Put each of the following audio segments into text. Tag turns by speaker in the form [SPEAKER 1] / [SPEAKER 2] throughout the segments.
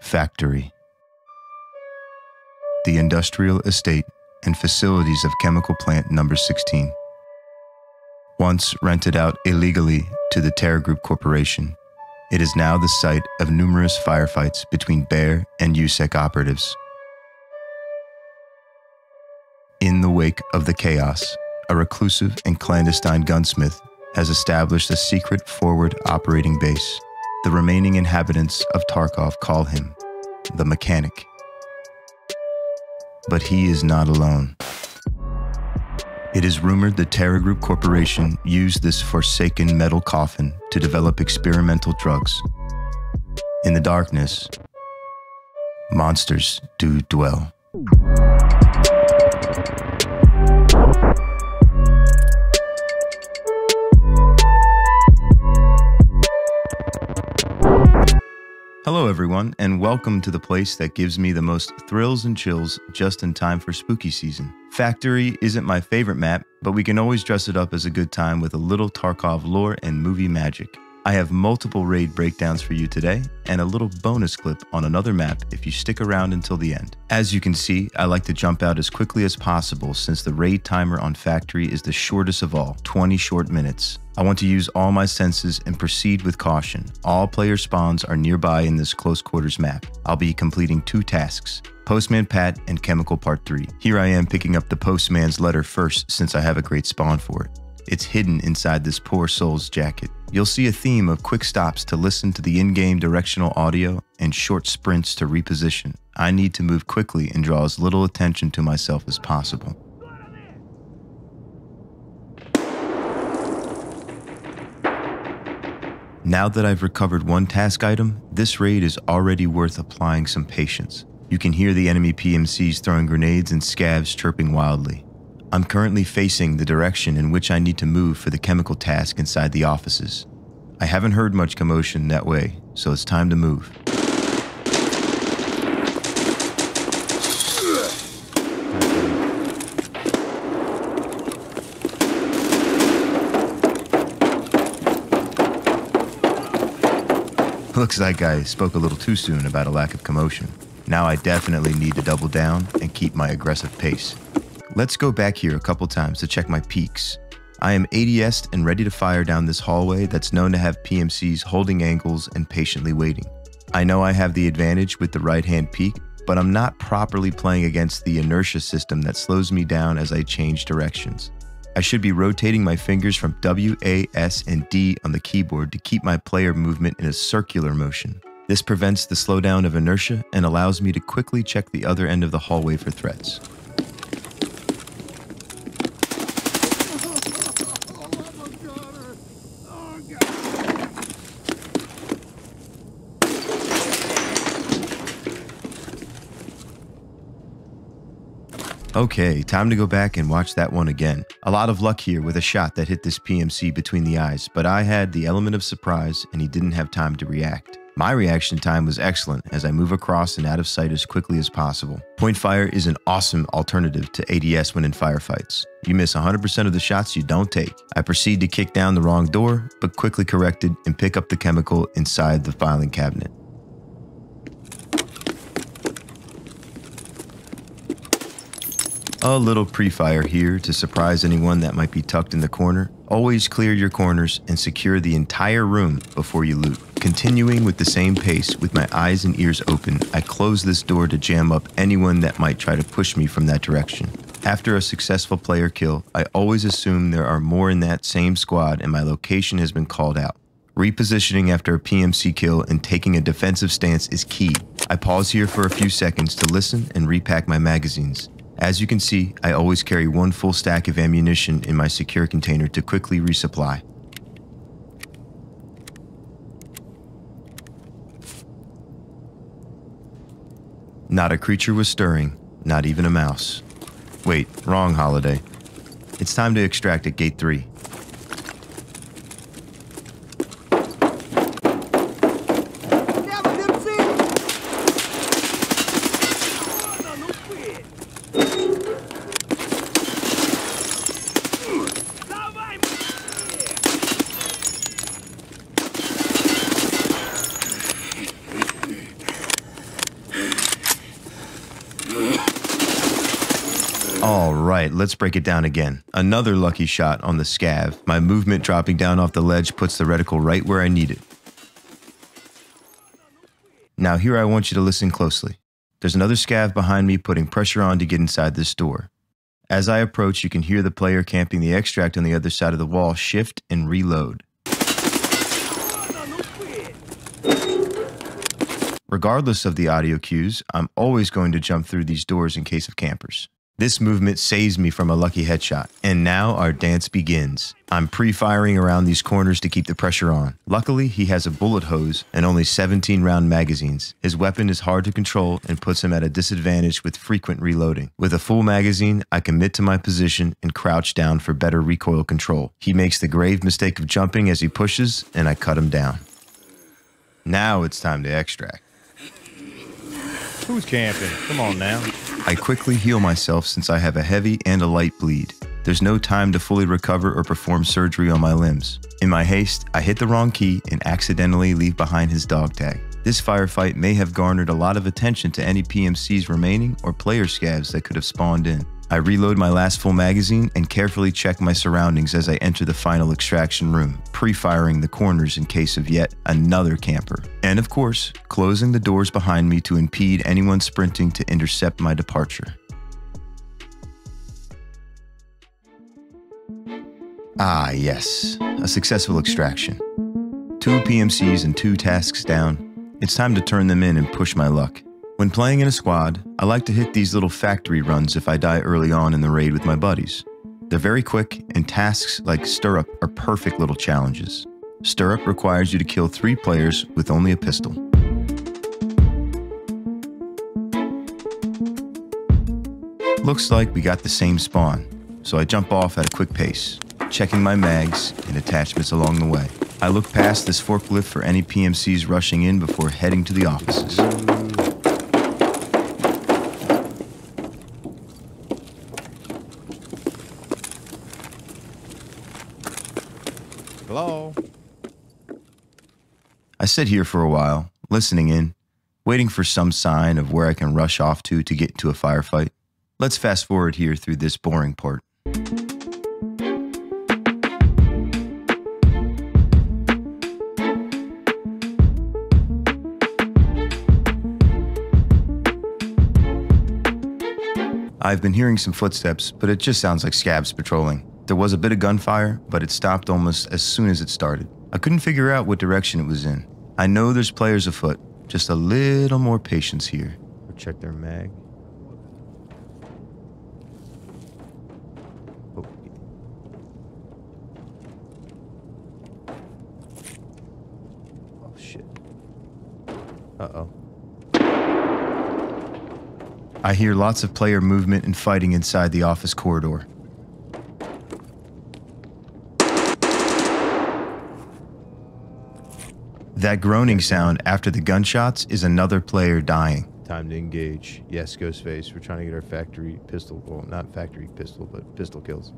[SPEAKER 1] Factory. The industrial estate and facilities of chemical plant number 16. Once rented out illegally to the Terra Group Corporation, it is now the site of numerous firefights between BEAR and USEC operatives. In the wake of the chaos, a reclusive and clandestine gunsmith has established a secret forward operating base. The remaining inhabitants of Tarkov call him the mechanic. But he is not alone. It is rumored the Terra Group Corporation used this forsaken metal coffin to develop experimental drugs. In the darkness, monsters do dwell. Everyone, and welcome to the place that gives me the most thrills and chills just in time for spooky season. Factory isn't my favorite map, but we can always dress it up as a good time with a little Tarkov lore and movie magic. I have multiple raid breakdowns for you today and a little bonus clip on another map if you stick around until the end. As you can see, I like to jump out as quickly as possible since the raid timer on Factory is the shortest of all, 20 short minutes. I want to use all my senses and proceed with caution. All player spawns are nearby in this close quarters map. I'll be completing two tasks. Postman Pat and Chemical Part 3. Here I am picking up the postman's letter first since I have a great spawn for it. It's hidden inside this poor soul's jacket. You'll see a theme of quick stops to listen to the in-game directional audio and short sprints to reposition. I need to move quickly and draw as little attention to myself as possible. Now that I've recovered one task item, this raid is already worth applying some patience. You can hear the enemy PMCs throwing grenades and scavs chirping wildly. I'm currently facing the direction in which I need to move for the chemical task inside the offices. I haven't heard much commotion that way, so it's time to move. Looks like I spoke a little too soon about a lack of commotion. Now I definitely need to double down and keep my aggressive pace. Let's go back here a couple times to check my peeks. I am ADS'd and ready to fire down this hallway that's known to have PMCs holding angles and patiently waiting. I know I have the advantage with the right hand peek, but I'm not properly playing against the inertia system that slows me down as I change directions. I should be rotating my fingers from W, A, S, and D on the keyboard to keep my player movement in a circular motion. This prevents the slowdown of inertia and allows me to quickly check the other end of the hallway for threats. Okay, time to go back and watch that one again. A lot of luck here with a shot that hit this PMC between the eyes, but I had the element of surprise and he didn't have time to react. My reaction time was excellent as I move across and out of sight as quickly as possible. Point fire is an awesome alternative to ADS when in firefights. You miss 100% of the shots you don't take. I proceed to kick down the wrong door, but quickly corrected and pick up the chemical inside the filing cabinet. A little pre-fire here to surprise anyone that might be tucked in the corner. Always clear your corners and secure the entire room before you loot. Continuing with the same pace with my eyes and ears open, I close this door to jam up anyone that might try to push me from that direction. After a successful player kill, I always assume there are more in that same squad and my location has been called out. Repositioning after a PMC kill and taking a defensive stance is key. I pause here for a few seconds to listen and repack my magazines. As you can see, I always carry one full stack of ammunition in my secure container to quickly resupply. Not a creature was stirring, not even a mouse. Wait, wrong holiday. It's time to extract at gate 3. Let's break it down again. Another lucky shot on the scav. My movement dropping down off the ledge puts the reticle right where I need it. Now, here I want you to listen closely. There's another scav behind me putting pressure on to get inside this door. As I approach, you can hear the player camping the extract on the other side of the wall shift and reload. Regardless of the audio cues, I'm always going to jump through these doors in case of campers. This movement saves me from a lucky headshot, and now our dance begins. I'm pre-firing around these corners to keep the pressure on. Luckily, he has a bullet hose and only 17 round magazines. His weapon is hard to control and puts him at a disadvantage with frequent reloading. With a full magazine, I commit to my position and crouch down for better recoil control. He makes the grave mistake of jumping as he pushes, and I cut him down. Now it's time to extract.
[SPEAKER 2] Who's camping? Come on now.
[SPEAKER 1] I quickly heal myself since I have a heavy and a light bleed. There's no time to fully recover or perform surgery on my limbs. In my haste, I hit the wrong key and accidentally leave behind his dog tag. This firefight may have garnered a lot of attention to any PMCs remaining or player scavs that could have spawned in. I reload my last full magazine and carefully check my surroundings as I enter the final extraction room, pre-firing the corners in case of yet another camper. And of course, closing the doors behind me to impede anyone sprinting to intercept my departure. Ah, yes, a successful extraction. Two PMCs and two tasks down. It's time to turn them in and push my luck. When playing in a squad, I like to hit these little factory runs if I die early on in the raid with my buddies. They're very quick, and tasks like Stirrup are perfect little challenges. Stirrup requires you to kill three players with only a pistol. Looks like we got the same spawn, so I jump off at a quick pace, checking my mags and attachments along the way. I look past this forklift for any PMCs rushing in before heading to the offices. I sit here for a while, listening in, waiting for some sign of where I can rush off to to get into a firefight. Let's fast forward here through this boring part. I've been hearing some footsteps, but it just sounds like scavs patrolling. There was a bit of gunfire, but it stopped almost as soon as it started. I couldn't figure out what direction it was in. I know there's players afoot, just a little more patience here.
[SPEAKER 2] Check their mag. Oh. Oh, shit. Uh-oh.
[SPEAKER 1] I hear lots of player movement and fighting inside the office corridor. That groaning sound after the gunshots is another player dying.
[SPEAKER 2] Time to engage. Yes, Ghostface. We're trying to get our factory pistol. Well, not factory pistol, but pistol kills.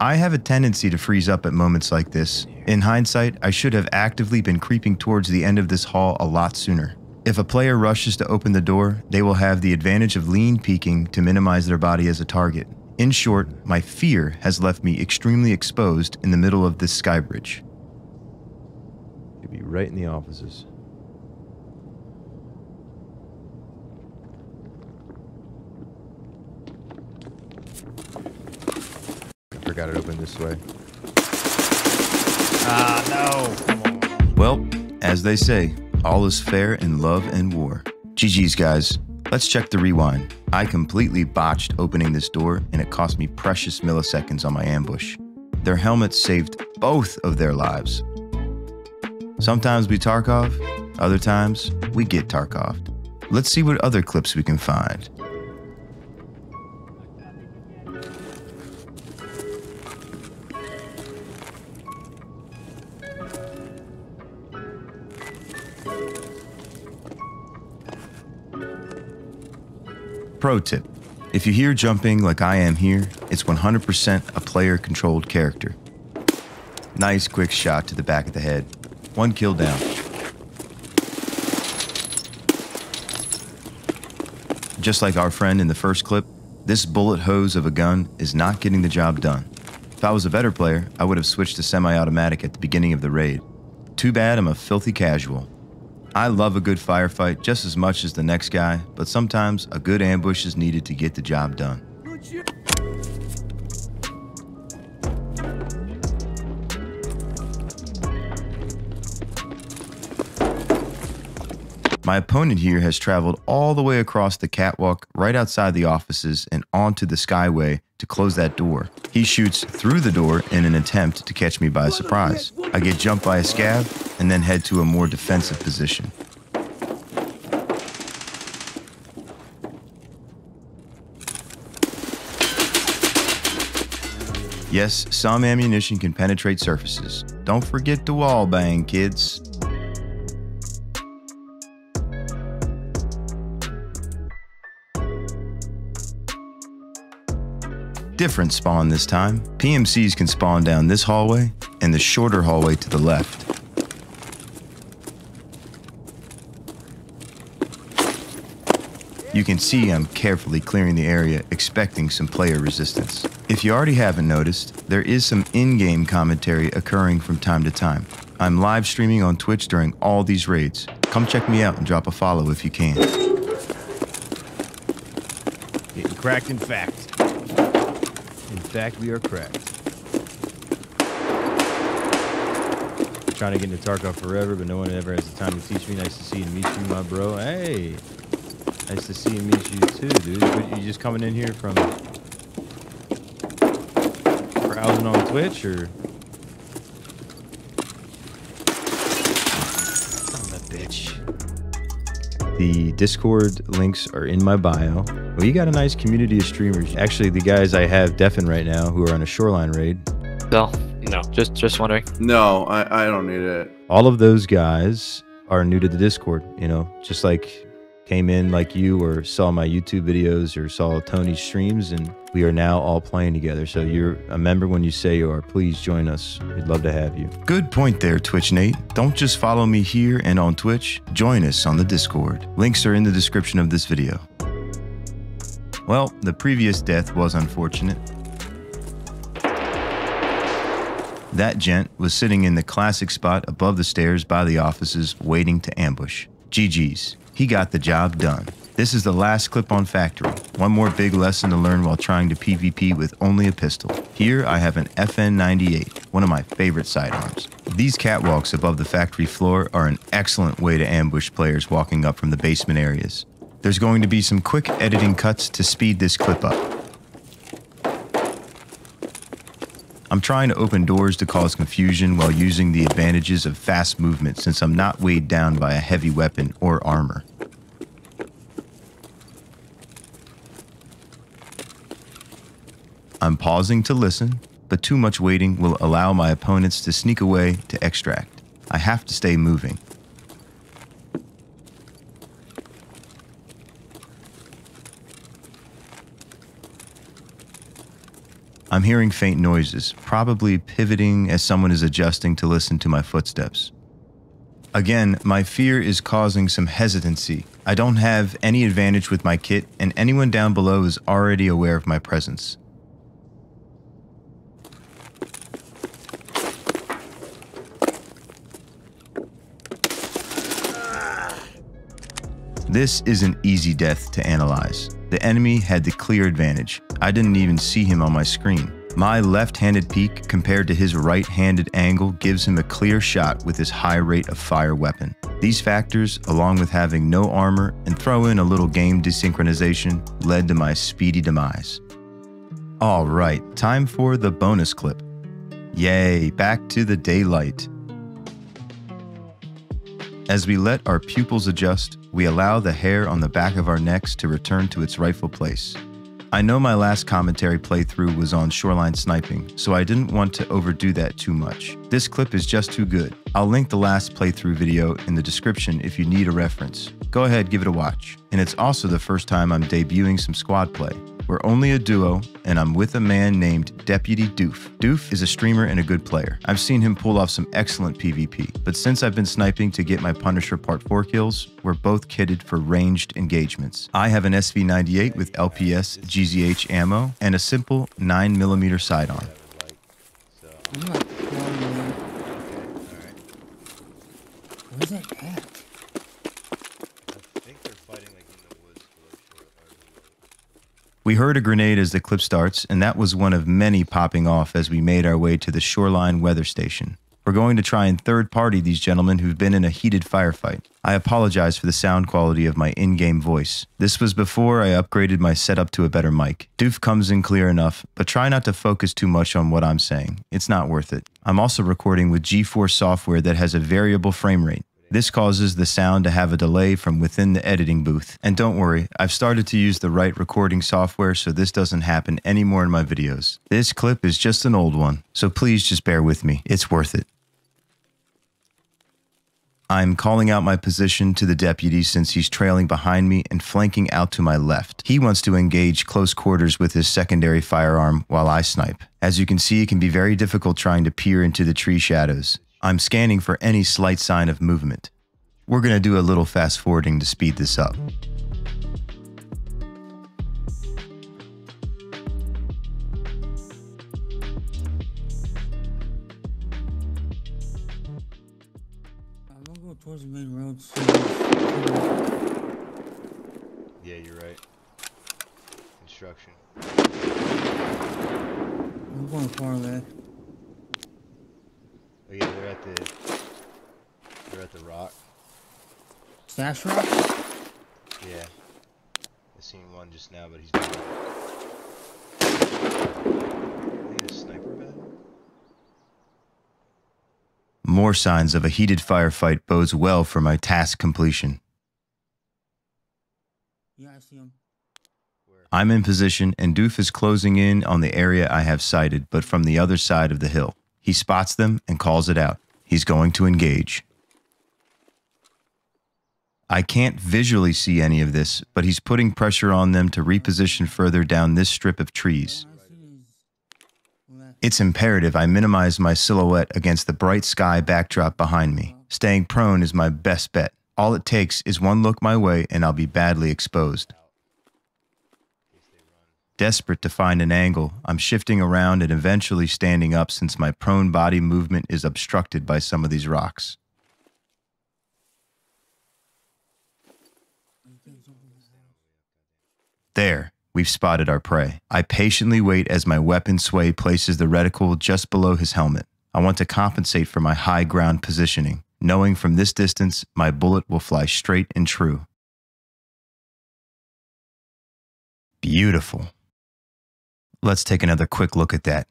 [SPEAKER 1] I have a tendency to freeze up at moments like this. In hindsight, I should have actively been creeping towards the end of this hall a lot sooner. If a player rushes to open the door, they will have the advantage of lean peeking to minimize their body as a target. In short, my fear has left me extremely exposed in the middle of this sky bridge.
[SPEAKER 2] Could be right in the offices. I forgot it opened this way. Ah, no!
[SPEAKER 1] Well, as they say, all is fair in love and war. GG's, guys. Let's check the rewind. I completely botched opening this door, and it cost me precious milliseconds on my ambush. Their helmets saved both of their lives. Sometimes we Tarkov, other times we get Tarkoved. Let's see what other clips we can find. Pro tip if you hear jumping like I am here, it's 100% a player controlled character. Nice quick shot to the back of the head. One kill down. Just like our friend in the first clip, this bullet hose of a gun is not getting the job done. If I was a better player, I would have switched to semi automatic at the beginning of the raid. Too bad I'm a filthy casual. I love a good firefight just as much as the next guy, but sometimes a good ambush is needed to get the job done. My opponent here has traveled all the way across the catwalk right outside the offices and onto the skyway to close that door. He shoots through the door in an attempt to catch me by surprise. I get jumped by a scav and then head to a more defensive position. Yes, some ammunition can penetrate surfaces. Don't forget the wall bang, kids. Different spawn this time. PMCs can spawn down this hallway and the shorter hallway to the left. You can see I'm carefully clearing the area, expecting some player resistance. If you already haven't noticed, there is some in-game commentary occurring from time to time. I'm live streaming on Twitch during all these raids. Come check me out and drop a follow if you can.
[SPEAKER 2] Getting cracked in fact. In fact, we are cracked. Trying to get into Tarkov forever, but no one ever has the time to teach me. Nice to see and meet you, my bro. Hey, nice to see and meet you too, dude. What, you just coming in here from browsing on Twitch, or? The Discord links are in my bio. Well, you got a nice community of streamers. Actually, the guys I have deafened right now who are on a shoreline raid,
[SPEAKER 3] No, no. Just just wondering.
[SPEAKER 4] No, I, I don't need it.
[SPEAKER 2] all of those guys are new to the Discord, you know, just like came in like you or saw my YouTube videos or saw Tony's streams and we are now all playing together. So you're a member when you say you are. Please join us. We'd love to have you.
[SPEAKER 1] Good point there, Twitch Nate. Don't just follow me here and on Twitch, join us on the Discord. Links are in the description of this video. Well, the previous death was unfortunate. That gent was sitting in the classic spot above the stairs by the offices waiting to ambush. GG's. He got the job done. This is the last clip on Factory. One more big lesson to learn while trying to PvP with only a pistol. Here I have an FN98, one of my favorite sidearms. These catwalks above the factory floor are an excellent way to ambush players walking up from the basement areas. There's going to be some quick editing cuts to speed this clip up. I'm trying to open doors to cause confusion while using the advantages of fast movement since I'm not weighed down by a heavy weapon or armor. I'm pausing to listen, but too much waiting will allow my opponents to sneak away to extract. I have to stay moving. I'm hearing faint noises, probably pivoting as someone is adjusting to listen to my footsteps. Again, my fear is causing some hesitancy. I don't have any advantage with my kit, and anyone down below is already aware of my presence. This is an easy death to analyze. The enemy had the clear advantage. I didn't even see him on my screen. My left handed peek compared to his right handed angle gives him a clear shot with his high rate of fire weapon. These factors, along with having no armor and throw in a little game desynchronization, led to my speedy demise. Alright, time for the bonus clip. Yay, back to the daylight. As we let our pupils adjust, we allow the hair on the back of our necks to return to its rightful place. I know my last commentary playthrough was on shoreline sniping, so I didn't want to overdo that too much. This clip is just too good. I'll link the last playthrough video in the description if you need a reference. Go ahead, give it a watch. And it's also the first time I'm debuting some squad play. We're only a duo, and I'm with a man named Deputy Doof. Doof is a streamer and a good player. I've seen him pull off some excellent PvP, but since I've been sniping to get my Punisher Part 4 kills, we're both kitted for ranged engagements. I have an SV98 with LPS GZH ammo and a simple 9mm sidearm.
[SPEAKER 5] Where's that at?
[SPEAKER 1] We heard a grenade as the clip starts, and that was one of many popping off as we made our way to the shoreline weather station. We're going to try and third party these gentlemen who've been in a heated firefight. I apologize for the sound quality of my in game voice. This was before I upgraded my setup to a better mic. Doof comes in clear enough, but try not to focus too much on what I'm saying. It's not worth it. I'm also recording with G4 software that has a variable frame rate. This causes the sound to have a delay from within the editing booth. And don't worry, I've started to use the right recording software so this doesn't happen anymore in my videos. This clip is just an old one, so please just bear with me. It's worth it. I'm calling out my position to the deputy since he's trailing behind me and flanking out to my left. He wants to engage close quarters with his secondary firearm while I snipe. As you can see, it can be very difficult trying to peer into the tree shadows. I'm scanning for any slight sign of movement. We're going to do a little fast forwarding to speed this up.
[SPEAKER 5] I'm gonna go towards the main road. So
[SPEAKER 2] Yeah, you're right. Construction.
[SPEAKER 5] I'm going far left.
[SPEAKER 2] Oh yeah, they're at the they're at the rock.
[SPEAKER 5] Stash rock?
[SPEAKER 2] Yeah. I seen one just now, but he's gone. I think a sniper bed.
[SPEAKER 1] More signs of a heated firefight bodes well for my task completion.
[SPEAKER 5] Yeah, I see him.
[SPEAKER 1] I'm in position and Doof is closing in on the area I have sighted, but from the other side of the hill. He spots them and calls it out. He's going to engage. I can't visually see any of this, but he's putting pressure on them to reposition further down this strip of trees. It's imperative I minimize my silhouette against the bright sky backdrop behind me. Staying prone is my best bet. All it takes is one look my way and I'll be badly exposed. Desperate to find an angle, I'm shifting around and eventually standing up since my prone body movement is obstructed by some of these rocks. There, we've spotted our prey. I patiently wait as my weapon sway places the reticle just below his helmet. I want to compensate for my high ground positioning, knowing from this distance my bullet will fly straight and true. Beautiful. Let's take another quick look at that.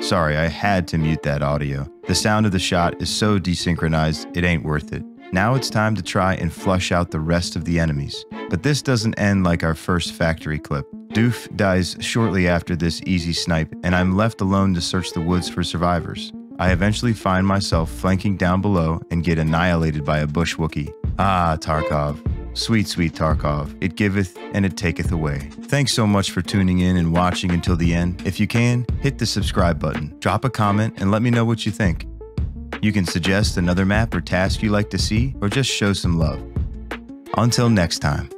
[SPEAKER 1] Sorry, I had to mute that audio. The sound of the shot is so desynchronized, it ain't worth it. Now it's time to try and flush out the rest of the enemies. But this doesn't end like our first factory clip. Doof dies shortly after this easy snipe, and I'm left alone to search the woods for survivors. I eventually find myself flanking down below and get annihilated by a bush Wookie. Ah, Tarkov. Sweet, sweet Tarkov. It giveth and it taketh away. Thanks so much for tuning in and watching until the end. If you can, hit the subscribe button, drop a comment, and let me know what you think. You can suggest another map or task you like to see, or just show some love. Until next time.